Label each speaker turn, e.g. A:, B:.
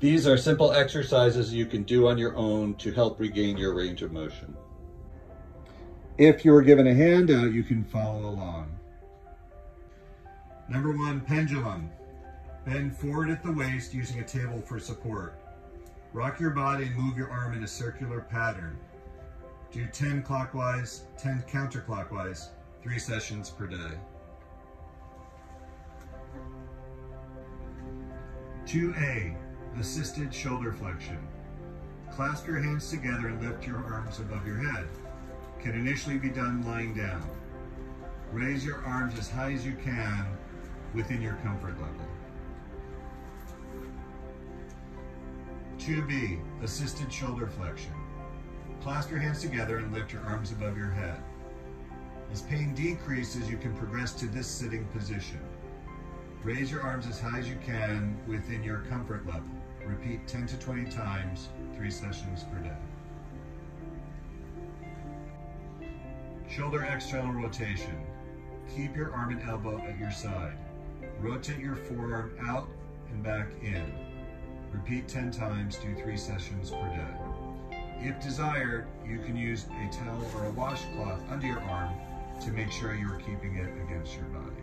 A: These are simple exercises you can do on your own to help regain your range of motion. If you were given a handout, you can follow along. Number one, pendulum. Bend forward at the waist using a table for support. Rock your body and move your arm in a circular pattern. Do 10 clockwise, 10 counterclockwise, three sessions per day. 2A, assisted shoulder flexion. Clasp your hands together and lift your arms above your head. Can initially be done lying down. Raise your arms as high as you can within your comfort level. 2B, assisted shoulder flexion. Clasp your hands together and lift your arms above your head. As pain decreases, you can progress to this sitting position. Raise your arms as high as you can within your comfort level. Repeat 10 to 20 times, three sessions per day. Shoulder external rotation. Keep your arm and elbow at your side. Rotate your forearm out and back in. Repeat 10 times, do three sessions per day. If desired, you can use a towel or a washcloth under your arm to make sure you're keeping it against your body.